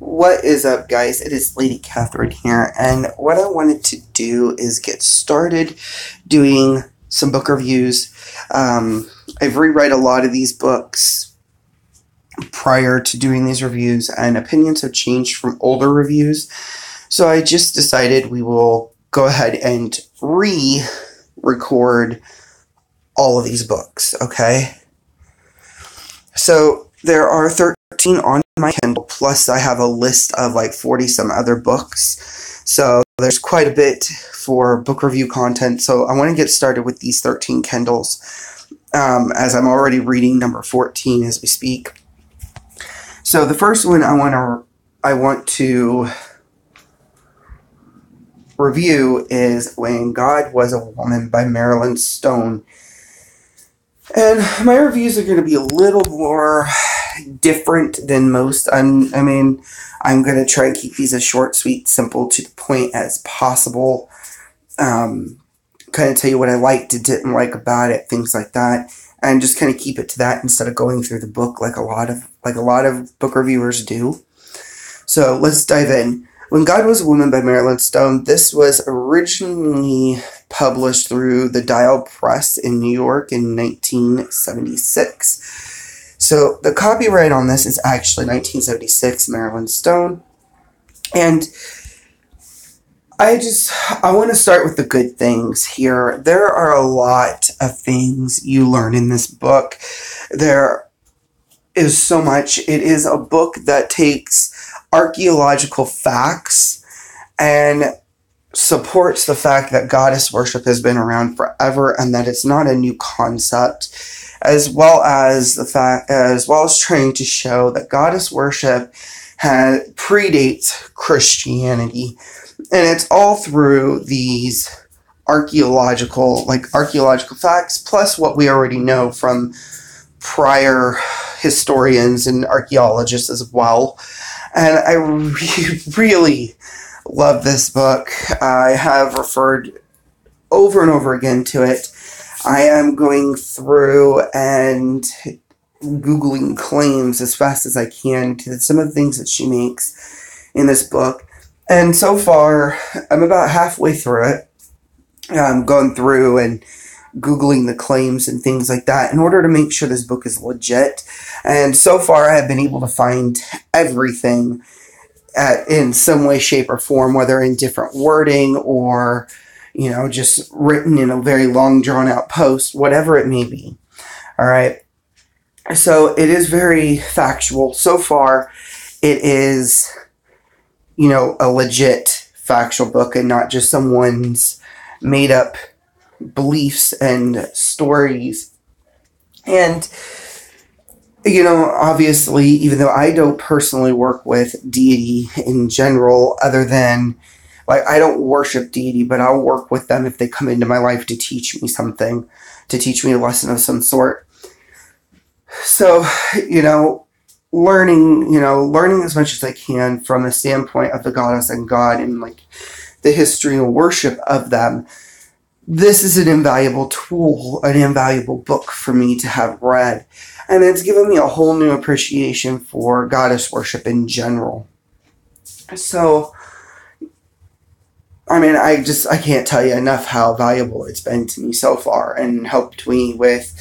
What is up, guys? It is Lady Katherine here, and what I wanted to do is get started doing some book reviews. Um, I've reread a lot of these books prior to doing these reviews, and opinions have changed from older reviews. So I just decided we will go ahead and re record all of these books, okay? So there are 13 on my Kindle, plus I have a list of like 40 some other books. So there's quite a bit for book review content. So I want to get started with these 13 Kindles um, as I'm already reading number 14 as we speak. So the first one I want to I want to review is When God Was a Woman by Merlin Stone. And my reviews are going to be a little more different than most. I'm, I mean, I'm going to try and keep these as short, sweet, simple, to the point as possible. Um, kind of tell you what I liked and didn't like about it, things like that, and just kind of keep it to that instead of going through the book like a lot of like a lot of book reviewers do. So let's dive in. When God Was a Woman by Merlin Stone, this was originally published through the Dial Press in New York in 1976. So the copyright on this is actually 1976 Merlin Stone. And I just I want to start with the good things here. There are a lot of things you learn in this book. There is so much. It is a book that takes archaeological facts and supports the fact that goddess worship has been around forever and that it's not a new concept as well as the fact as well as trying to show that goddess worship has predates Christianity. And it's all through these archaeological like archaeological facts plus what we already know from prior historians and archaeologists as well. And I re- really love this book. I have referred over and over again to it. I am going through and Googling claims as fast as I can to some of the things that she makes in this book. And so far, I'm about halfway through it. I'm going through and Googling the claims and things like that in order to make sure this book is legit. And so far, I have been able to find everything at, in some way, shape, or form, whether in different wording or, you know, just written in a very long, drawn out post, whatever it may be. All right. So it is very factual. So far, it is, you know, a legit factual book and not just someone's made up beliefs and stories. And, you know, obviously, even though I don't personally work with deity in general, other than like I don't worship deity, but I'll work with them if they come into my life to teach me something, to teach me a lesson of some sort. So, you know, learning, you know, learning as much as I can from the standpoint of the goddess and God and like the history and worship of them this is an invaluable tool, an invaluable book for me to have read. And it's given me a whole new appreciation for goddess worship in general. So, I mean, I just, I can't tell you enough how valuable it's been to me so far and helped me with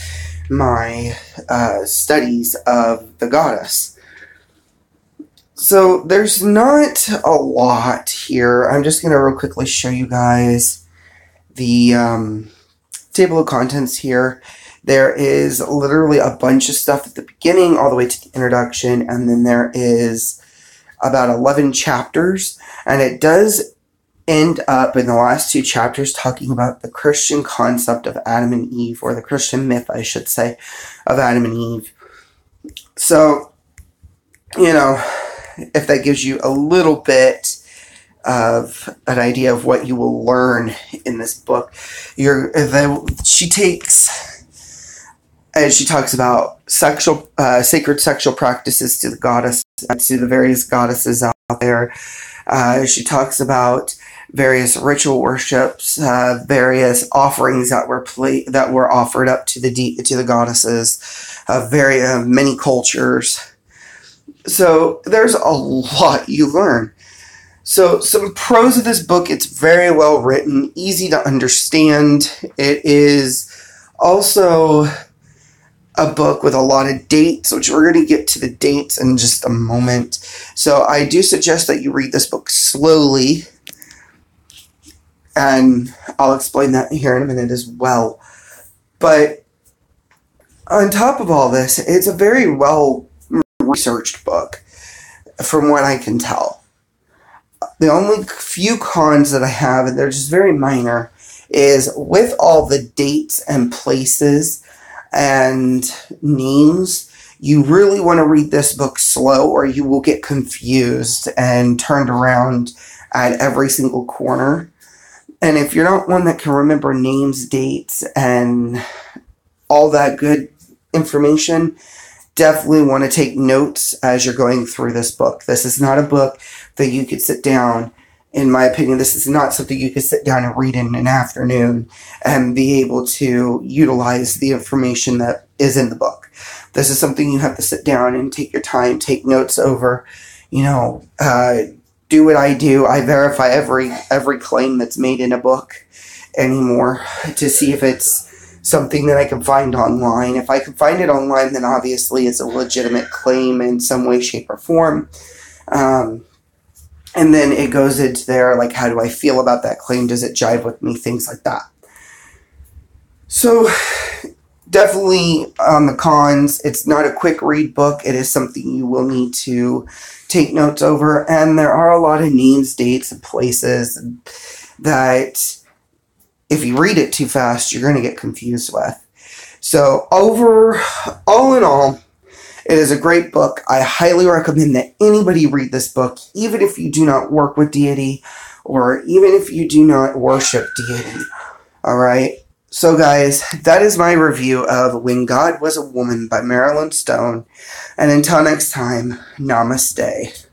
my uh, studies of the goddess. So, there's not a lot here. I'm just going to real quickly show you guys the um, table of contents here, there is literally a bunch of stuff at the beginning all the way to the introduction, and then there is about 11 chapters, and it does end up in the last two chapters talking about the Christian concept of Adam and Eve, or the Christian myth, I should say, of Adam and Eve. So, you know, if that gives you a little bit of an idea of what you will learn in this book. You're, the, she takes, and she talks about sexual, uh, sacred sexual practices to the goddess, to the various goddesses out there. Uh, she talks about various ritual worships, uh, various offerings that were pla- that were offered up to the de- to the goddesses of very uh, many cultures So there's a lot you learn. So, some pros of this book it's very well written, easy to understand. It is also a book with a lot of dates, which we're going to get to the dates in just a moment. So, I do suggest that you read this book slowly, and I'll explain that here in a minute as well. But on top of all this, it's a very well researched book, from what I can tell the only few cons that I have, and they're just very minor, is with all the dates and places and names, you really want to read this book slow or you will get confused and turned around at every single corner. And if you're not one that can remember names, dates, and all that good information, definitely want to take notes as you're going through this book. This is not a book that you could sit down. In my opinion, this is not something you could sit down and read in an afternoon and be able to utilize the information that is in the book. This is something you have to sit down and take your time, take notes over, you know, uh, do what I do. I verify every every claim that's made in a book anymore to see if it's something that I can find online. If I can find it online, then obviously it's a legitimate claim in some way, shape, or form. Um, and then it goes into there, like, how do I feel about that claim? Does it jive with me? Things like that. So, definitely on the cons, it's not a quick read book. It is something you will need to take notes over. And there are a lot of names, dates, and places that if you read it too fast, you're going to get confused with. So, over all in all, it is a great book. I highly recommend that anybody read this book, even if you do not work with deity or even if you do not worship deity. All right. So, guys, that is my review of When God Was a Woman by Merlin Stone. And until next time, namaste.